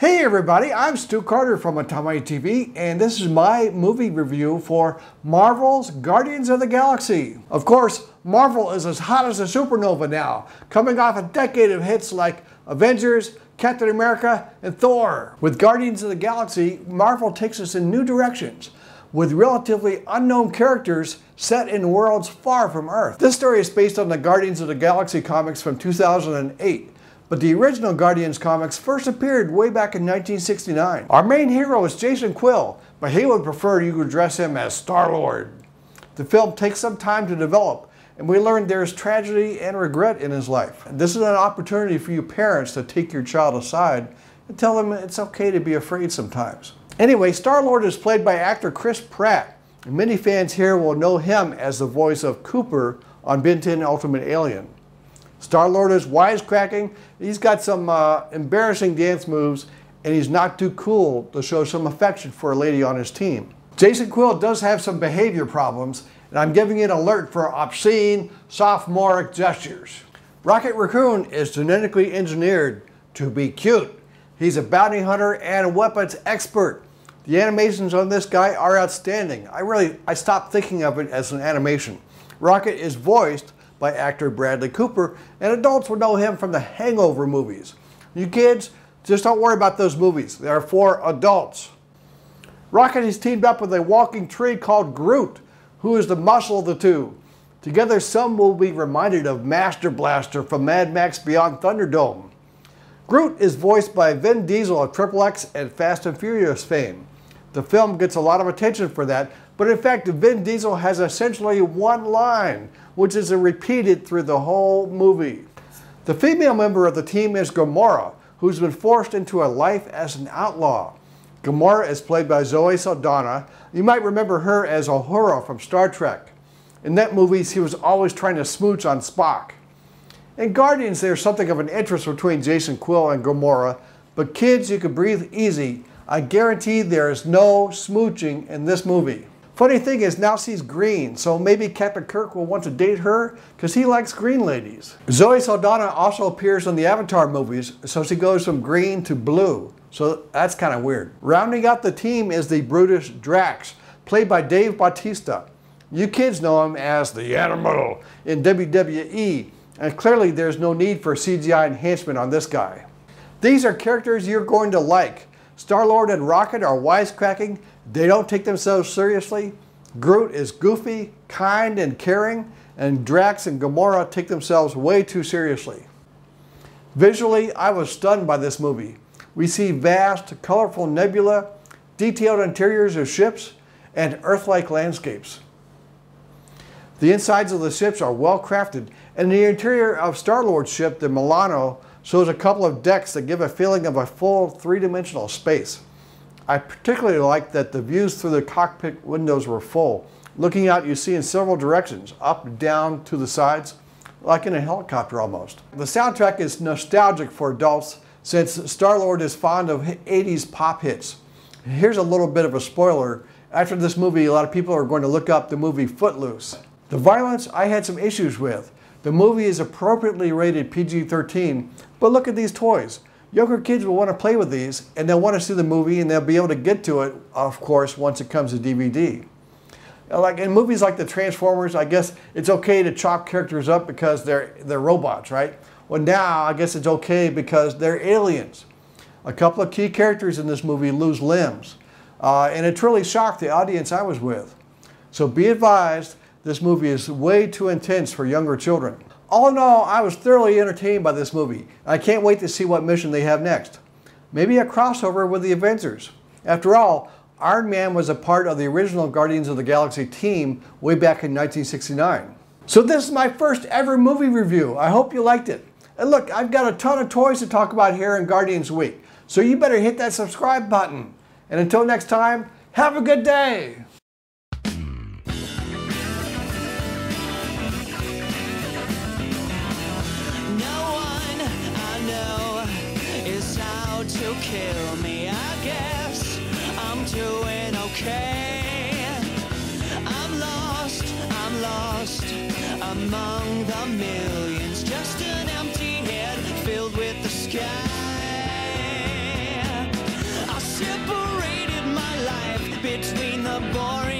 Hey everybody, I'm Stu Carter from Atamaii TV, and this is my movie review for Marvel's Guardians of the Galaxy. Of course, Marvel is as hot as a supernova now, coming off a decade of hits like Avengers, Captain America, and Thor. With Guardians of the Galaxy, Marvel takes us in new directions, with relatively unknown characters set in worlds far from Earth. This story is based on the Guardians of the Galaxy comics from 2008, but the original Guardians comics first appeared way back in 1969. Our main hero is Jason Quill, but he would prefer you to address him as Star-Lord. The film takes some time to develop, and we learn there's tragedy and regret in his life. And this is an opportunity for you parents to take your child aside and tell them it's okay to be afraid sometimes. Anyway, Star-Lord is played by actor Chris Pratt, and many fans here will know him as the voice of Cooper on Ben 10 Ultimate Alien. Star-Lord is wisecracking. He's got some uh, embarrassing dance moves, and he's not too cool to show some affection for a lady on his team. Jason Quill does have some behavior problems, and I'm giving it an alert for obscene, sophomoric gestures. Rocket Raccoon is genetically engineered to be cute. He's a bounty hunter and a weapons expert. The animations on this guy are outstanding. I really, I stopped thinking of it as an animation. Rocket is voiced by actor Bradley Cooper, and adults will know him from the Hangover movies. You kids, just don't worry about those movies. They are for adults. Rocket has teamed up with a walking tree called Groot, who is the muscle of the two. Together, some will be reminded of Master Blaster from Mad Max Beyond Thunderdome. Groot is voiced by Vin Diesel of Triple X and Fast and Furious fame. The film gets a lot of attention for that, but in fact, Vin Diesel has essentially one line, which is repeated through the whole movie. The female member of the team is Gamora, who's been forced into a life as an outlaw. Gamora is played by Zoe Saldana. You might remember her as Uhura from Star Trek. In that movie, she was always trying to smooch on Spock. In Guardians, there's something of an interest between Jason Quill and Gamora, but kids, you can breathe easy. I guarantee there is no smooching in this movie. Funny thing is, now she's green, so maybe Captain Kirk will want to date her because he likes green ladies. Zoe Saldana also appears in the Avatar movies, so she goes from green to blue. So that's kind of weird. Rounding out the team is the Brutus Drax, played by Dave Bautista. You kids know him as the Animal in WWE, and clearly there's no need for CGI enhancement on this guy. These are characters you're going to like. Star-Lord and Rocket are wisecracking, they don't take themselves seriously. Groot is goofy, kind, and caring, and Drax and Gamora take themselves way too seriously. Visually, I was stunned by this movie. We see vast, colorful nebula, detailed interiors of ships, and Earth-like landscapes. The insides of the ships are well crafted, and the interior of Star-Lord's ship, the Milano, shows a couple of decks that give a feeling of a full three-dimensional space. I particularly liked that the views through the cockpit windows were full. Looking out, you see in several directions, up, down, to the sides, like in a helicopter almost. The soundtrack is nostalgic for adults since Star-Lord is fond of 80s pop hits. Here's a little bit of a spoiler. After this movie, a lot of people are going to look up the movie Footloose. The violence I had some issues with. The movie is appropriately rated PG-13, but look at these toys. Younger kids will want to play with these and they'll want to see the movie and they'll be able to get to it, of course, once it comes to DVD. Like in movies like the Transformers, I guess it's okay to chop characters up because they're, they're robots, right? Well, now I guess it's okay because they're aliens. A couple of key characters in this movie lose limbs. Uh, and it truly shocked the audience I was with. So be advised, this movie is way too intense for younger children. All in all, I was thoroughly entertained by this movie. I can't wait to see what mission they have next. Maybe a crossover with the Avengers. After all, Iron Man was a part of the original Guardians of the Galaxy team way back in 1969. So this is my first ever movie review. I hope you liked it. And look, I've got a ton of toys to talk about here in Guardians Week. So you better hit that subscribe button. And until next time, have a good day. kill me. I guess I'm doing okay. I'm lost, I'm lost among the millions. Just an empty head filled with the sky. I separated my life between the boring.